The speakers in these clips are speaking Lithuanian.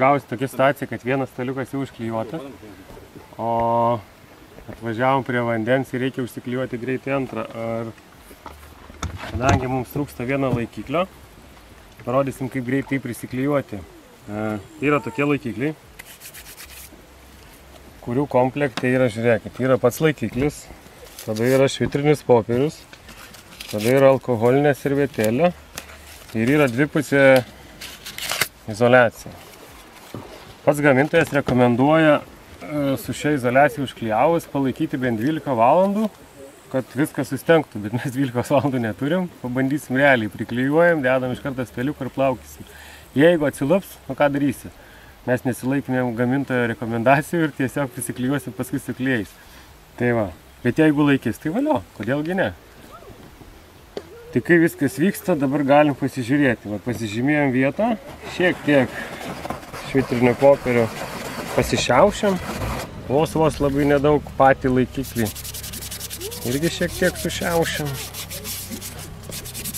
gausi tokia situacija, kad vienas staliukas jau užklijuotas, o atvažiavom prie vandens ir reikia užsiklijuoti greitai antrą. Ar kadangi mums trūksta vieno laikiklio, parodysim, kaip greitai prisiklijuoti. E, yra tokie laikikliai, kurių komplektai yra, žiūrėkit, yra pats laikiklis, tada yra švitrinis popierius, tada yra alkoholinė servetėlė ir yra dvipusė izolacija. Pats gamintojas rekomenduoja e, su šia izolacija užklijavus palaikyti bent 12 valandų, kad viskas sustengtų, bet mes 12 valandų neturim, pabandysim realiai, priklijuojam, dedam iš karto speliuką ir plaukysim. Jeigu atsilups, nu ką darysi? Mes nesilaikymėm gamintojo rekomendacijų ir tiesiog prisiklijuosim paskui su klijais. Tai va, bet jeigu laikys, tai valio, kodėlgi ne? Tai kai viskas vyksta, dabar galim pasižiūrėti. Va, pasižymėjom vietą, šiek tiek švitrinio popierio pasišiaušiam, vos vos labai nedaug patį laikiklį. Irgi šiek tiek sušiaušiam.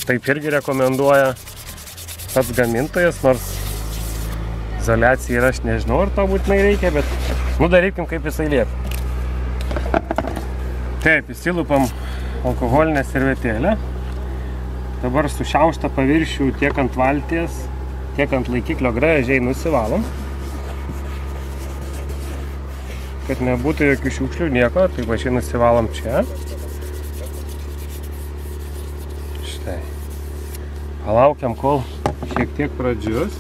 Taip irgi rekomenduoja pats gamintojas, nors izolacija yra, aš nežinau, ar to būtinai reikia, bet nu darykim kaip jisai liepia. Taip, įsilupam alkoholinę servetėlę. Dabar sušiauštą paviršių tiek ant valties, tiek ant laikiklio gražiai nusivalom. Kad nebūtų jokių šiukšlių, nieko, tai važiai nusivalom čia. Štai. Palaukiam, kol šiek tiek pradžius.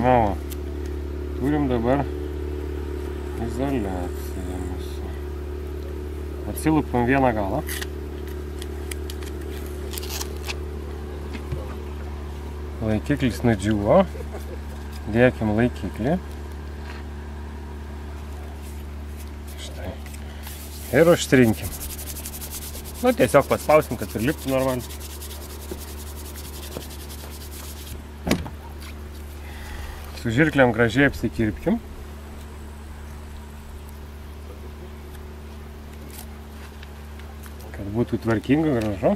Na, va. turim dabar izoliaciją mūsų. Atsilupam vieną galą. Laikiklis nudžiuvo. Dėkim laikiklį. Štai. Ir užtrinkim. Nu, tiesiog paspausim, kad ir liptų normaliai. Su žirkliam gražiai apsikirpkim. Kad būtų tvarkinga, gražu.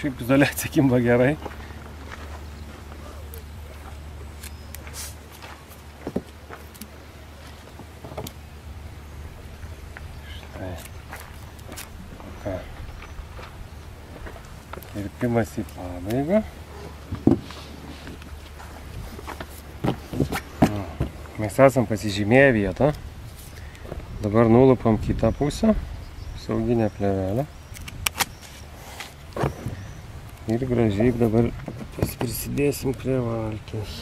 Šiaip izoliacija kimba gerai. Štai. Ką. Kirpimas į pabaigą. Nu, Mes esam pasižymėję vietą. Dabar nulupam kitą pusę. Sauginę plevelę. Ir gražiai dabar vis prisidėsim prie valties.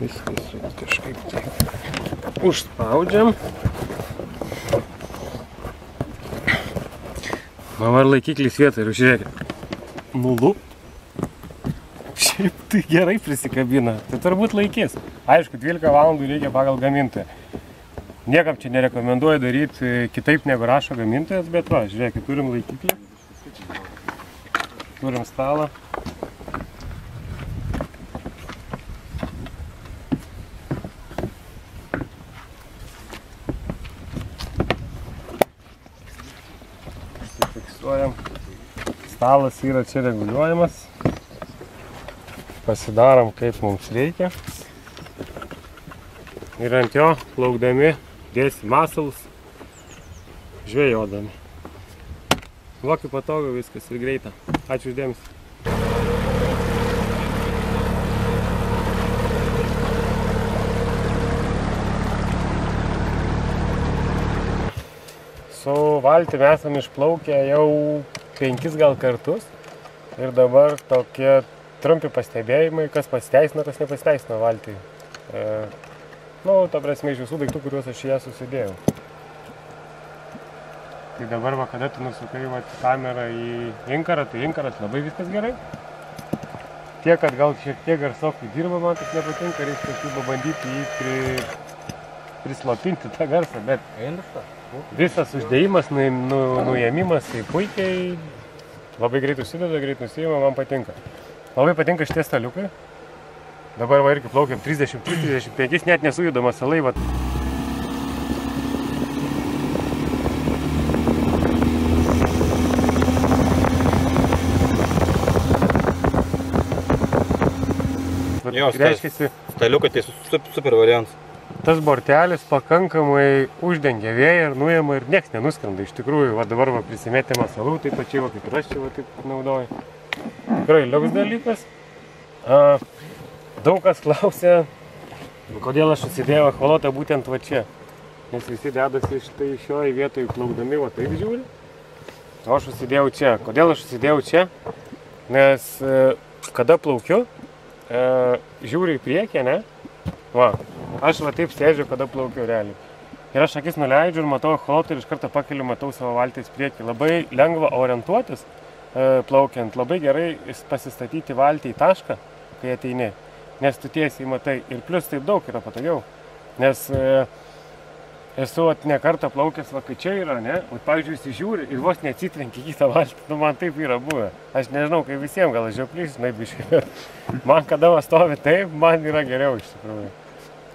Viskas jau kažkaip tai užspaudžiam. Dabar laikiklis vietoj ir žiūrėkit. Nulu. Šiaip tai gerai prisikabina. Tai turbūt laikys. Aišku, 12 valandų reikia pagal gamintoją. Niekam čia nerekomenduoju daryti kitaip negu rašo gamintojas, bet va, žiūrėkit, turim laikiklį. Turim stalą. Fiksuojam. Stalas yra čia reguliuojamas. Pasidarom kaip mums reikia. Ir ant jo plaukdami dėsim masalus, žvejodami. Va kaip patogu viskas ir greita. Ačiū uždėmesi. Su valtimi esam išplaukę jau penkis gal kartus. Ir dabar tokie trumpi pastebėjimai, kas pasiteisino, kas nepasiteisino valtį. E, nu, ta prasme, iš visų daiktų, kuriuos aš ją susidėjau. Tai dabar, va, kada tu nusukai va, kamerą į inkarą, tai inkaras labai viskas gerai. Tiek, kad gal šiek tiek garsokai dirba, man tas nepatinka, reikia kažkaip pabandyti jį pri, prislopinti tą garsą, bet visas uždėjimas, nu, nu, nuėmimas, tai puikiai, labai greit užsideda, greit nusijima, man patinka. Labai patinka šitie staliukai. Dabar va irgi plaukiam 33-35, net nesujudamas salai, va. Vat Jo, stas- reiškiasi, Staliukai tai su- super variantas. tas bortelis pakankamai uždengia vėją ir nuima ir nieks nenuskrenda. Iš tikrųjų, va dabar va prisimėtėme salų, taip pačiai va kaip ir aš čia va taip naudoju. Tikrai liuks dalykas. A, daug kas klausia, kodėl aš susidėjau echolotą būtent va čia. Nes visi dedasi štai šioje vietoje plaukdami, va taip žiūri. O aš susidėjau čia. Kodėl aš susidėjau čia? Nes e, kada plaukiu, e, žiūriu į priekį, ne? Va, aš va taip sėdžiu, kada plaukiu realiai. Ir aš akis nuleidžiu ir matau echolotą ir iš karto pakeliu, matau savo valties priekį. Labai lengva orientuotis e, plaukiant, labai gerai is- pasistatyti valtį į tašką, kai ateini. Nes tu tiesiai matai. Ir plus taip daug yra patogiau. Nes e, esu vat, ne kartą plaukęs, va kai čia yra, ne? O pavyzdžiui, įsižiūri ir vos neatsitrenki kitą valtį. Nu, man taip yra buvę. Aš nežinau, kaip visiems, gal aš žioplys, žinai, biškai. Man kada va stovi taip, man yra geriau iš tikrųjų.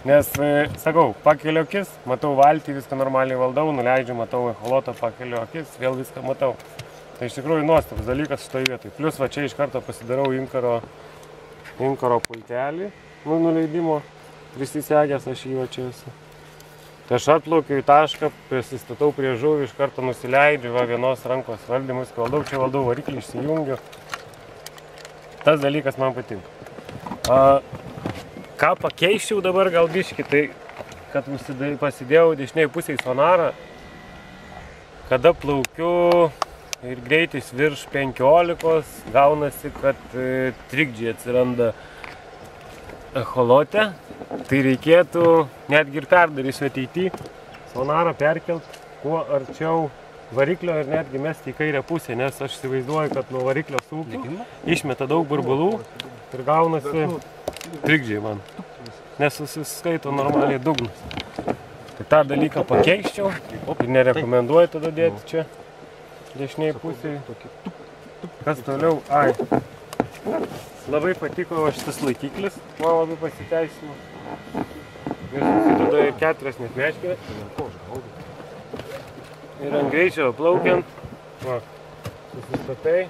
Nes, e, sakau, pakeliu akis, matau valtį, viską normaliai valdau, nuleidžiu, matau echolotą, pakeliu akis, vėl viską matau. Tai iš tikrųjų nuostabus dalykas šitoje vietoje. Plus va čia iš karto pasidarau inkaro, inkaro pultelį, nu, nuleidimo, prisisegęs aš jį čia esu. Tai aš atplaukiu į tašką, prisistatau prie žuvį, iš karto nusileidžiu, va vienos rankos valdymus, valdau, čia valdau variklį, išsijungiu. Tas dalykas man patinka. A, ką pakeiščiau dabar gal biški, tai kad pasidėjau dešiniai pusiai sonarą, kada plaukiu ir greitis virš 15, gaunasi, kad e, trikdžiai atsiranda echolote, tai reikėtų netgi ir perdarysiu ateityje sonarą perkelt kuo arčiau variklio ir netgi mesti į kairę pusę, nes aš įsivaizduoju, kad nuo variklio sūkių išmeta daug burbulų ir gaunasi trikdžiai man. Nesusiskaito normaliai dugnas. Tai tą dalyką pakeiščiau ir nerekomenduoju tada dėti čia dešiniai pusėje. Kas toliau? Ai. Labai patiko šitas laikiklis, man labai pasiteisino. Ir susideda ir keturias net meškerės. Ir ant greičio plaukiant, va, susistatai,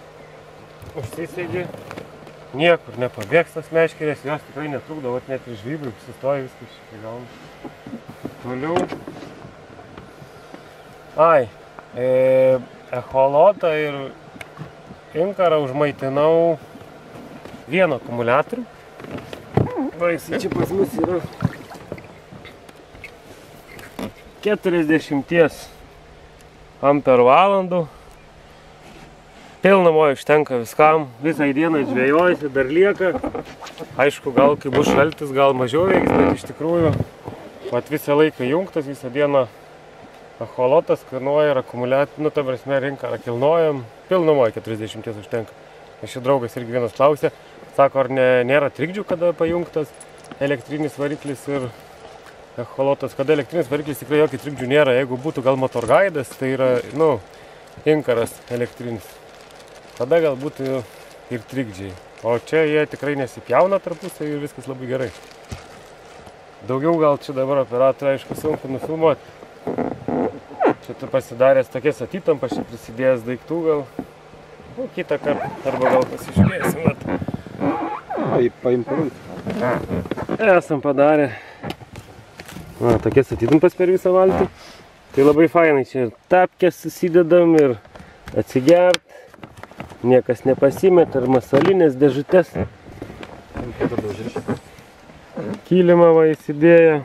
užsisėdi, niekur nepabėgs tas meškerės, jos tikrai netrukdo, vat net ir žvybai, sustoja viskas šitai gauna. Toliau. Ai, e, echolotą ir inkarą užmaitinau vienu akumuliatoriu. Va, jisai čia pas mus yra 40 amperų valandų. Pilnamo užtenka viskam, visą dieną žvėjojasi, dar lieka. Aišku, gal kai bus šaltis, gal mažiau veiks, bet iš tikrųjų pat visą laiką jungtas, visą dieną echolotas kainuoja ir akumuliatorius, nu, ta prasme, rinką kilnojam, pilnumoje 40 užtenka. Aš čia draugas irgi vienas klausė, sako, ar ne, nėra trikdžių, kada pajungtas elektrinis variklis ir echolotas, kada elektrinis variklis tikrai jokių trikdžių nėra, jeigu būtų gal motorgaidas, tai yra, nu, inkaras elektrinis. Tada gal būtų ir trikdžiai. O čia jie tikrai nesipjauna tarpusai ir viskas labai gerai. Daugiau gal čia dabar operatoriui, aišku, sunku nufilmuoti. Čia tu pasidaręs tokias atitampas, čia prisidėjęs daiktų gal. Nu, kitą kartą. Arba gal pasižiūrėsim. Vat. Paimprovizuoti. Esam padarę. Na, tokias atitampas per visą valtį. Tai labai fainai čia ir tapkės susidedam ir atsigert. Niekas nepasimet ir masalinės dėžutės. Kilimą va įsidėję.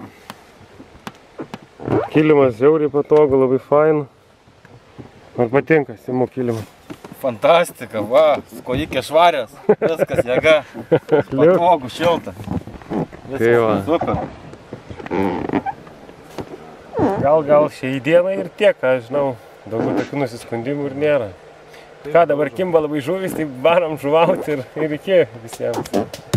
Kilimas žiauriai patogu, labai fain. Ar patinka Simo kilimas? Fantastika, va, skojikė švarės, viskas jėga, patogu, šilta. Va. super. Gal, gal šiai dienai ir tiek, aš žinau, daugiau tokių nusiskundimų ir nėra. Ką dabar kimba labai žuvis, tai varom žuvauti ir, ir iki visiems.